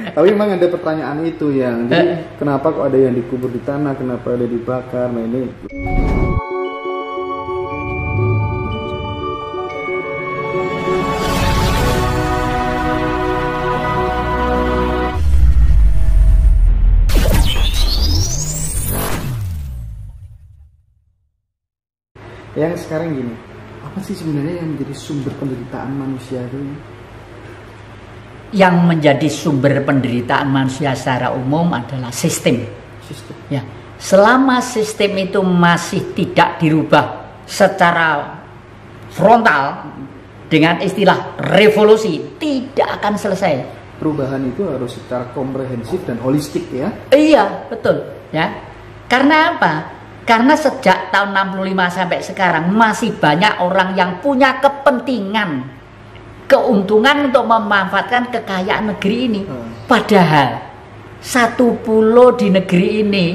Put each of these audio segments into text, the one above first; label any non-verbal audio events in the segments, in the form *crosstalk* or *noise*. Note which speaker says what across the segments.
Speaker 1: Tapi memang ada pertanyaan itu yang jadi kenapa kok ada yang dikubur di tanah, kenapa ada dibakar? Nah ini yang sekarang gini, apa sih sebenarnya yang menjadi sumber penderitaan manusia itu?
Speaker 2: Yang menjadi sumber penderitaan manusia secara umum adalah sistem.
Speaker 1: Sistem.
Speaker 2: Ya, selama sistem itu masih tidak dirubah secara frontal dengan istilah revolusi tidak akan selesai.
Speaker 1: Perubahan itu harus secara komprehensif dan holistik ya.
Speaker 2: Iya, betul, ya. Karena apa? Karena sejak tahun 65 sampai sekarang masih banyak orang yang punya kepentingan keuntungan untuk memanfaatkan kekayaan negeri ini.
Speaker 1: Hmm.
Speaker 2: Padahal satu pulau di negeri ini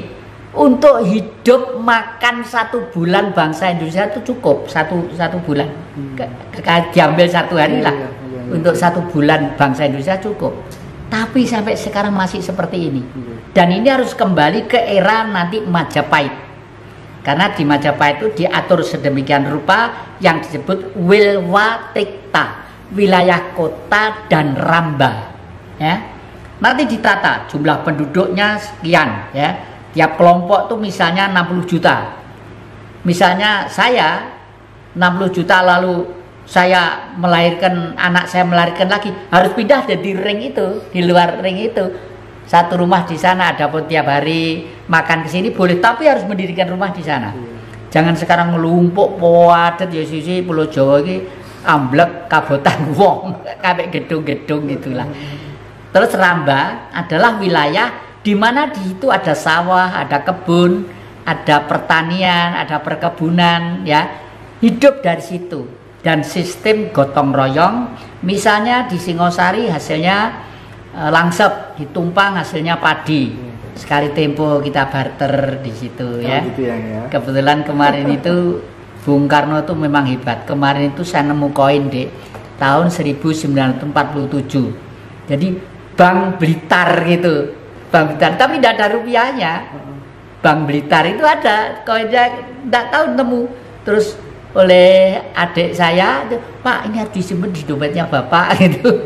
Speaker 2: untuk hidup makan satu bulan bangsa Indonesia itu cukup satu satu bulan.
Speaker 1: Hmm.
Speaker 2: Ke, diambil satu hari
Speaker 1: Iya,
Speaker 2: lah
Speaker 1: iya, iya, iya.
Speaker 2: untuk satu bulan bangsa Indonesia cukup. Tapi sampai sekarang masih seperti ini.
Speaker 1: Iya.
Speaker 2: Dan ini harus kembali ke era nanti Majapahit. Karena di Majapahit itu diatur sedemikian rupa yang disebut Wilwatikta, wilayah kota dan ramba. Ya. Nanti ditata jumlah penduduknya sekian ya. Tiap kelompok tuh misalnya 60 juta. Misalnya saya 60 juta lalu saya melahirkan anak saya melahirkan lagi harus pindah dari ring itu di luar ring itu satu rumah di sana ada pun tiap hari makan ke sini boleh tapi harus mendirikan rumah di sana jangan sekarang melumpuk padat ya sisi pulau Jawa ini amblek kabotan *laughs* wong kabeh gedung-gedung gitulah terus Ramba adalah wilayah di mana di itu ada sawah ada kebun ada pertanian ada perkebunan ya. Hidup dari situ. Dan sistem gotong royong misalnya di Singosari hasilnya eh, langsep ditumpang hasilnya padi. Sekali tempo kita barter di situ
Speaker 1: Kalau
Speaker 2: ya.
Speaker 1: gitu ya, ya.
Speaker 2: kebetulan kemarin *laughs* itu Bung Karno itu memang hebat. Kemarin itu saya nemu koin dek tahun 1947 jadi Bank Blitar gitu. Bank Blitar. Tapi tidak ada rupiahnya. Bank Blitar itu ada. Koinnya tidak tahu nemu. Terus oleh adik saya Pak ini harus disimpan di dompetnya Bapak *laughs* gitu.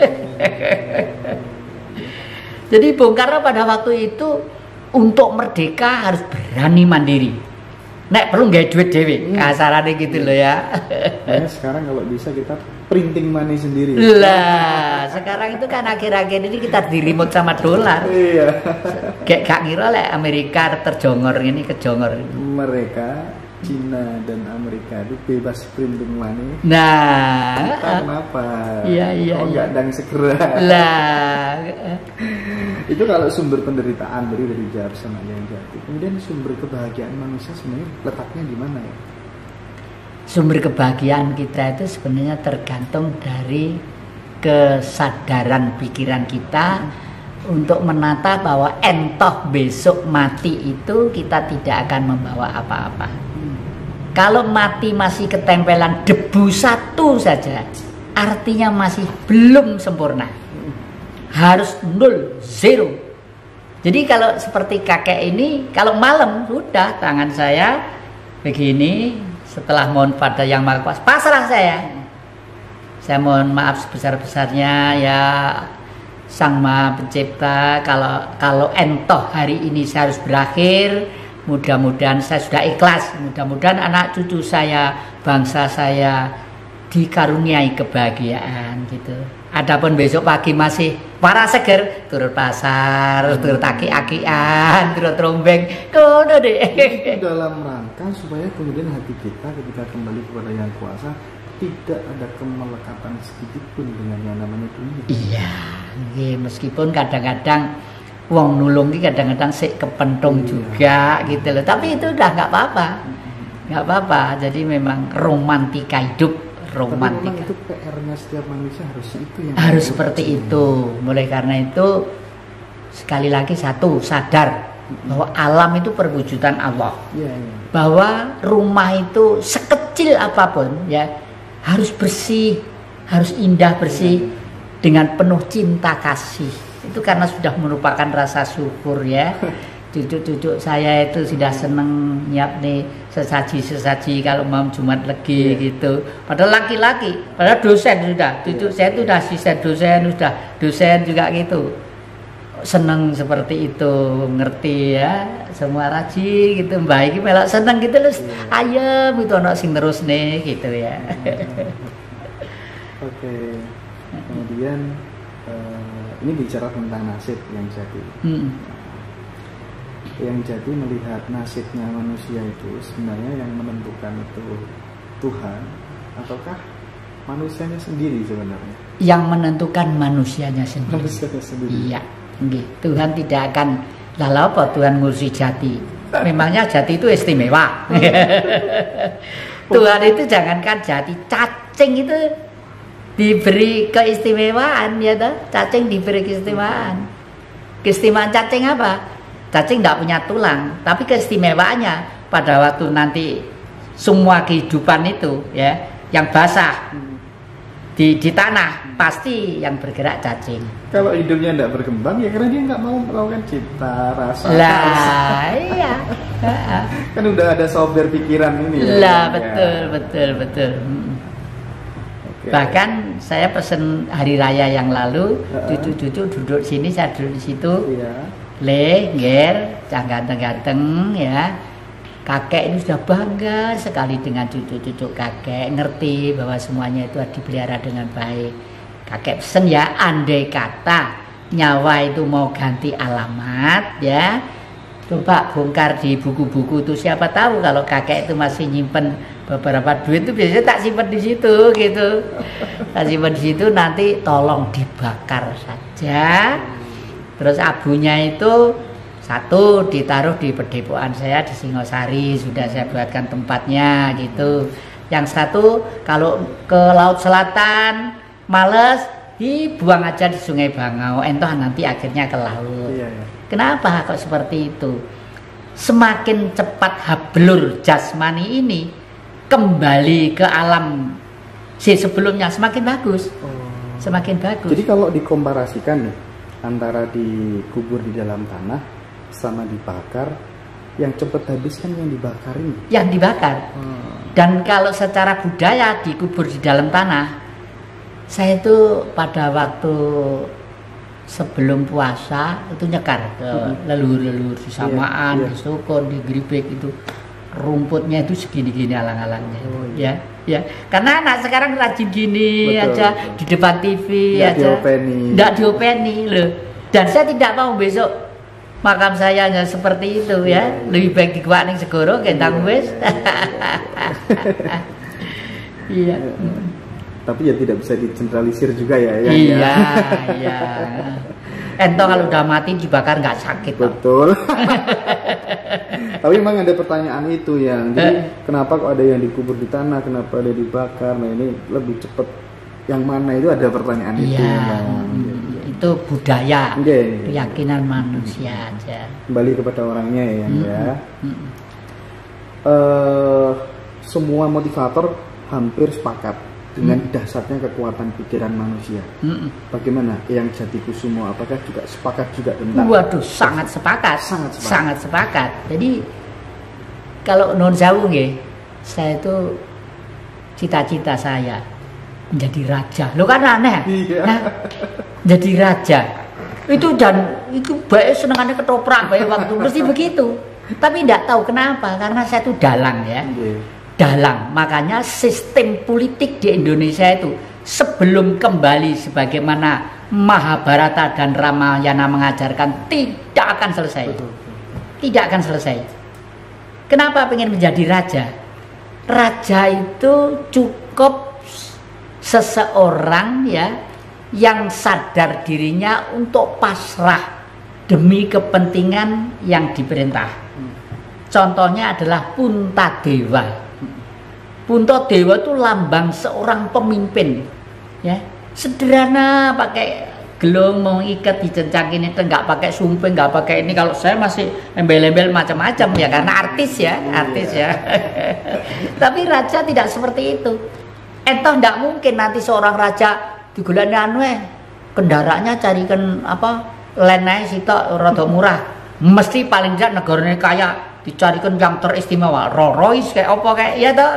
Speaker 2: Jadi Bung Karno pada waktu itu untuk merdeka harus berani mandiri nek perlu nggak duit dewi
Speaker 1: Hmm.
Speaker 2: kasarannya gitu loh ya
Speaker 1: Makanya sekarang kalau bisa kita printing money sendiri.
Speaker 2: lah sekarang itu kan akhir-akhir ini kita di remote sama dolar
Speaker 1: Iya.
Speaker 2: kayak gak ngira lah Amerika terjongor ini kejongor
Speaker 1: Mereka Cina dan Amerika itu bebas printing money.
Speaker 2: nah
Speaker 1: Kita kenapa?
Speaker 2: Iya, iya,
Speaker 1: Kok
Speaker 2: iya.
Speaker 1: nggak dang segera?
Speaker 2: lah *laughs*
Speaker 1: itu kalau sumber penderitaan dari dari jahat sama yang jati. Kemudian sumber kebahagiaan manusia sebenarnya letaknya di mana ya?
Speaker 2: sumber kebahagiaan kita itu sebenarnya tergantung dari kesadaran pikiran kita untuk menata bahwa entoh besok mati itu kita tidak akan membawa apa-apa. Kalau mati masih ketempelan debu satu saja, artinya masih belum sempurna. Harus nol, zero. Jadi kalau seperti kakek ini, kalau malam sudah tangan saya begini, setelah mohon pada yang maha kuasa, pasrah saya. Saya mohon maaf sebesar-besarnya ya Sang Maha Pencipta kalau kalau entoh hari ini saya harus berakhir mudah-mudahan saya sudah ikhlas mudah-mudahan anak cucu saya bangsa saya dikaruniai kebahagiaan gitu adapun besok pagi masih para seger turut pasar turut aki-akian turut trombeng kono deh
Speaker 1: Itu dalam rangka supaya kemudian hati kita ketika kembali kepada yang kuasa tidak ada kemelekatan sedikit pun dengan yang namanya dunia.
Speaker 2: Iya, nggih, meskipun kadang-kadang wong nulung iki kadang-kadang sik kepentung
Speaker 1: Iya.
Speaker 2: juga gitu loh. Tapi itu udah nggak apa-apa. Nggak apa-apa. Jadi memang romantika hidup,
Speaker 1: Tapi
Speaker 2: romantika.
Speaker 1: itu PR-nya setiap manusia harus itu yang
Speaker 2: Harus seperti itu. Mulai karena itu sekali lagi satu sadar bahwa alam itu perwujudan Allah.
Speaker 1: Iya, iya.
Speaker 2: bahwa rumah itu sekecil apa pun ya harus bersih, harus indah bersih dengan penuh cinta kasih. itu karena sudah merupakan rasa syukur ya *laughs* cucu-cucu saya itu sudah seneng nyiap nih sesaji-sesaji kalau mau Jumat legi yeah. gitu. Padahal laki-laki, padahal dosen sudah. Cucu yeah. saya itu sudah asisten dosen, sudah dosen juga gitu. Seneng seperti itu, ngerti ya, semua raji gitu. Baik melok seneng gitu loh. Yeah. Ayem itu anak sing terus nih gitu ya. *laughs*
Speaker 1: Oke. Okay. Kemudian uh, ini bicara tentang nasib yang jadi. Hmm yang jadi melihat nasibnya manusia itu sebenarnya yang menentukan itu Tuhan ataukah manusianya sendiri sebenarnya?
Speaker 2: Yang menentukan manusianya sendiri.
Speaker 1: Manusianya sendiri.
Speaker 2: Iya Tuhan tidak akan lalu apa Tuhan ngurusi jati? Memangnya jati itu istimewa? *laughs* Tuhan itu jangankan jati cacing itu diberi keistimewaan ya toh? Cacing diberi keistimewaan. Keistimewaan cacing apa Cacing tidak punya tulang, tapi keistimewaannya pada waktu nanti semua kehidupan itu ya yang basah di, di tanah pasti yang bergerak cacing.
Speaker 1: Kalau hidupnya tidak berkembang ya karena dia nggak mau melakukan cipta rasa.
Speaker 2: Lah *laughs* iya.
Speaker 1: kan udah ada software pikiran ini.
Speaker 2: Ya, lah ya. betul betul betul. Okay. Bahkan saya pesen hari raya yang lalu, cucu-cucu duduk sini, saya duduk di situ. Yeah le ger ganteng-ganteng ya. Kakek ini sudah bangga sekali dengan cucu-cucu kakek ngerti bahwa semuanya itu dipelihara dengan baik. Kakek pesen ya andai kata nyawa itu mau ganti alamat ya. Coba bongkar di buku-buku itu siapa tahu kalau kakek itu masih nyimpen beberapa duit itu biasanya tak simpen di situ gitu. Tak simpen di situ nanti tolong dibakar saja Terus abunya itu satu ditaruh di pedepokan saya di Singosari sudah saya buatkan tempatnya gitu. Yang satu kalau ke laut selatan males dibuang aja di Sungai Bangau, entoh nanti akhirnya ke laut. Iya, iya. Kenapa kok seperti itu? Semakin cepat hablur jasmani ini kembali ke alam si sebelumnya semakin bagus. Oh. Semakin bagus.
Speaker 1: Jadi kalau dikomparasikan nih antara dikubur di dalam tanah sama dibakar yang cepat habis kan yang dibakar ini
Speaker 2: yang dibakar hmm. dan kalau secara budaya dikubur di dalam tanah saya itu pada waktu sebelum puasa itu nyekar ke hmm. leluhur-leluhur di Samaan, yeah, yeah. di Sukun, di Gribek itu rumputnya itu segini-gini alang-alangnya oh, iya. ya ya karena anak sekarang rajin gini betul, aja betul. di depan TV
Speaker 1: ya, aja.
Speaker 2: tidak diopeni loh dan saya tidak mau besok makam saya hanya seperti itu ya, ya, ya. lebih baik di Kuaning Segoro kentang wes *laughs*
Speaker 1: iya. Tapi ya tidak bisa dicentralisir juga ya,
Speaker 2: ya. Iya ya. iya Ento kalau udah mati dibakar nggak sakit
Speaker 1: betul. *laughs* Tapi memang ada pertanyaan itu yang. Jadi eh. kenapa kok ada yang dikubur di tanah? Kenapa ada dibakar? Nah ini lebih cepat. Yang mana itu ada pertanyaan
Speaker 2: ya,
Speaker 1: itu
Speaker 2: hmm, itu budaya okay. keyakinan manusia aja.
Speaker 1: Kembali kepada orangnya ya hmm. ya. Hmm. Uh, semua motivator hampir sepakat dengan hmm. dasarnya kekuatan pikiran manusia. Hmm. Bagaimana yang jadi kusumo? Apakah juga sepakat juga tentang?
Speaker 2: Waduh, sangat sepakat. Sangat sepakat. Sangat sepakat. Jadi kalau non jauh nggih, saya itu cita-cita saya menjadi raja. Lo kan aneh. Iya. Nah, jadi raja. Itu dan itu baik senengannya ketoprak baik waktu mesti begitu. Tapi tidak tahu kenapa karena saya itu dalang ya. Yeah dalang. Makanya sistem politik di Indonesia itu sebelum kembali sebagaimana Mahabharata dan Ramayana mengajarkan tidak akan selesai. Tidak akan selesai. Kenapa ingin menjadi raja? Raja itu cukup seseorang ya yang sadar dirinya untuk pasrah demi kepentingan yang diperintah. Contohnya adalah Puntadewa Punto Dewa itu lambang seorang pemimpin. Ya, sederhana pakai gelung mau ikat dicencangin itu nggak pakai sumpah nggak pakai ini. Kalau saya masih embel-embel macam-macam ya karena artis ya artis ya. *laughs* Tapi raja tidak seperti itu. Entah tidak mungkin nanti seorang raja di anu eh kendaraannya carikan apa lenai sitok rada murah. Mesti paling tidak negaranya kaya dicarikan yang teristimewa. Rorois kayak apa kayak ya toh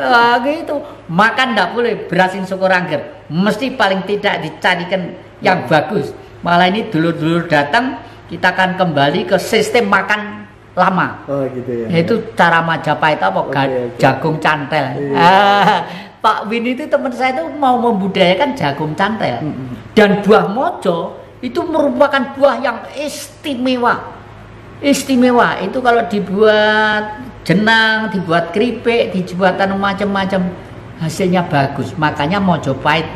Speaker 2: gitu. Makan tidak boleh berasin syukur angger mesti paling tidak dicarikan yang bagus. Malah ini dulu-dulu datang kita akan kembali ke sistem makan lama.
Speaker 1: Oh gitu ya.
Speaker 2: Itu cara Majapahit apa? Okay, okay. jagung cantel. Iya. ah, Pak Win itu teman saya itu mau membudayakan jagung cantel. Mm -hmm. dan buah mojo itu merupakan buah yang istimewa istimewa. Itu kalau dibuat jenang dibuat keripik dibuat macam-macam hasilnya bagus. Makanya Mojopahit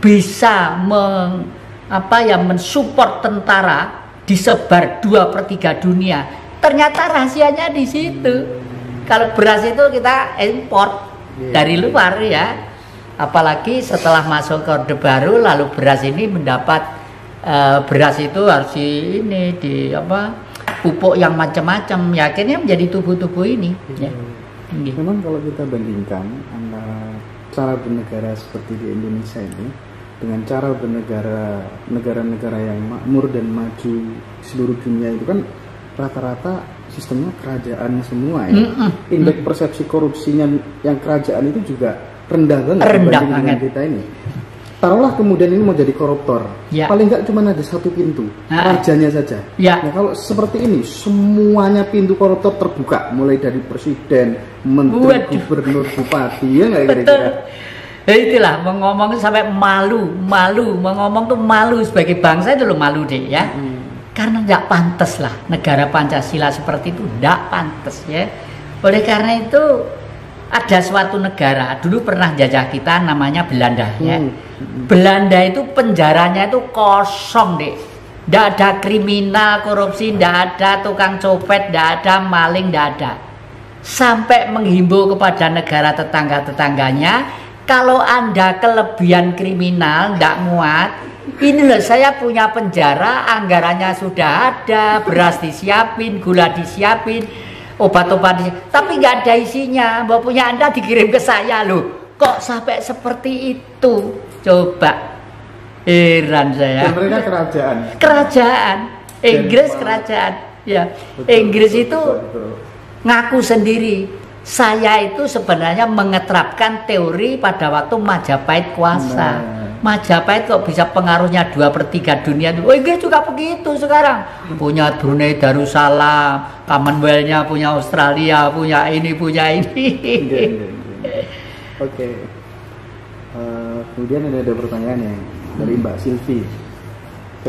Speaker 2: bisa meng, apa ya mensupport tentara disebar dua per tiga dunia. Ternyata rahasianya di situ. Kalau beras itu kita import yeah. dari luar ya. Apalagi setelah masuk ke Orde Baru lalu beras ini mendapat uh, beras itu harus di ini di apa pupuk yang macam-macam ya akhirnya menjadi tubuh-tubuh ini ya.
Speaker 1: Gitu. Memang kalau kita bandingkan antara cara bernegara seperti di Indonesia ini dengan cara bernegara negara-negara yang makmur dan maju seluruh dunia itu kan rata-rata sistemnya kerajaan semua ya. Mm -mm. Indeks persepsi korupsinya yang kerajaan itu juga rendah banget
Speaker 2: rendah banget.
Speaker 1: kita ini taruhlah kemudian ini mau jadi koruptor ya. paling nggak cuma ada satu pintu nah. rajanya saja ya. nah kalau seperti ini semuanya pintu koruptor terbuka mulai dari presiden menteri Waduh. gubernur bupati ya nggak kira-kira
Speaker 2: ya itulah mengomong sampai malu malu mengomong tuh malu sebagai bangsa itu lo malu deh ya hmm. karena nggak pantas lah negara pancasila seperti itu nggak pantas ya oleh karena itu ada suatu negara dulu pernah jajah kita namanya Belanda ya. Hmm. Belanda itu penjaranya itu kosong deh. Tidak ada kriminal, korupsi, tidak ada tukang copet, tidak ada maling, tidak ada. Sampai menghimbau kepada negara tetangga-tetangganya, kalau anda kelebihan kriminal, tidak muat, ini loh saya punya penjara, anggarannya sudah ada, beras disiapin, gula disiapin, obat-obat tapi nggak ada isinya. Mbak punya anda dikirim ke saya loh kok sampai seperti itu? Coba. Heran saya.
Speaker 1: Dan mereka kerajaan.
Speaker 2: Kerajaan. Inggris kerajaan. Ya. Betul, Inggris betul, itu betul, ngaku sendiri. Saya itu sebenarnya mengeterapkan teori pada waktu Majapahit kuasa. Nah Majapahit kok bisa pengaruhnya dua per tiga dunia itu. Oh Inggris juga begitu sekarang. Punya Brunei Darussalam, Commonwealth-nya punya Australia, punya ini, punya ini. *laughs*
Speaker 1: Oke. Okay. Uh, eh, kemudian ada, ada pertanyaan yang dari Mbak Silvi.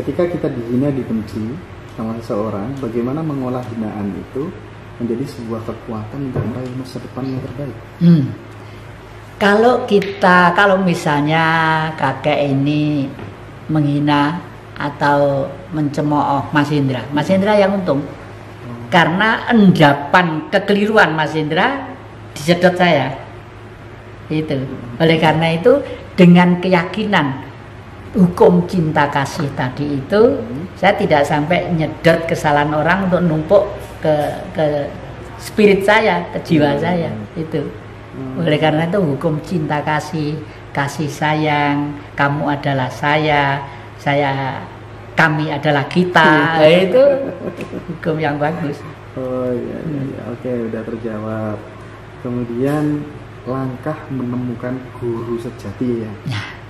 Speaker 1: Ketika kita dihina dibenci sama seseorang, bagaimana mengolah hinaan itu menjadi sebuah kekuatan untuk meraih masa depan yang terbaik? Hmm
Speaker 2: kalau kita kalau misalnya kakek ini menghina atau mencemooh Mas Indra, Mas Indra yang untung. Karena endapan kekeliruan Mas Indra disedot saya. Itu. Oleh karena itu dengan keyakinan hukum cinta kasih tadi itu saya tidak sampai nyedot kesalahan orang untuk numpuk ke ke spirit saya ke jiwa saya. Itu Hmm. Oleh karena itu hukum cinta kasih, kasih sayang, kamu adalah saya, saya kami adalah kita. Nah, itu hukum yang bagus.
Speaker 1: Oh iya, iya, iya. oke udah terjawab. Kemudian langkah menemukan guru sejati ya. ya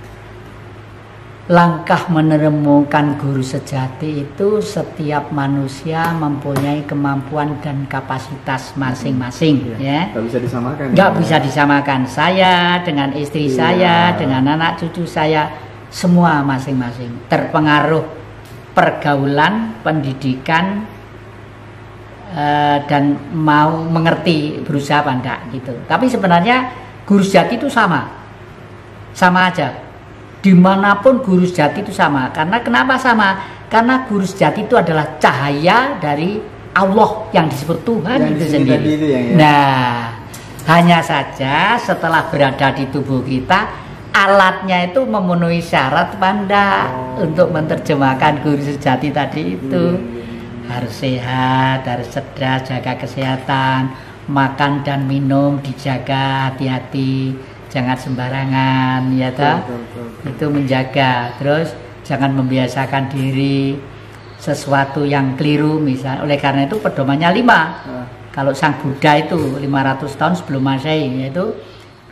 Speaker 2: langkah menemukan guru sejati itu setiap manusia mempunyai kemampuan dan kapasitas masing-masing ya.
Speaker 1: Gak bisa disamakan.
Speaker 2: Gak ya. bisa disamakan. Saya dengan istri ya. saya, dengan anak cucu saya, semua masing-masing terpengaruh pergaulan, pendidikan uh, dan mau mengerti berusaha apa enggak gitu. Tapi sebenarnya guru sejati itu sama, sama aja di mana pun guru sejati itu sama karena kenapa sama karena guru sejati itu adalah cahaya dari Allah yang disebut Tuhan yang itu sendiri itu yang ya. nah hanya saja setelah berada di tubuh kita alatnya itu memenuhi syarat panda oh. untuk menerjemahkan guru sejati tadi itu hmm. harus sehat harus cerdas jaga kesehatan makan dan minum dijaga hati-hati jangan sembarangan ya toh? Itu menjaga. Terus jangan membiasakan diri sesuatu yang keliru misal. Oleh karena itu pedomannya lima. Uh. kalau sang Buddha itu 500 tahun sebelum masehi yaitu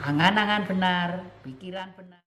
Speaker 2: angan-angan benar pikiran benar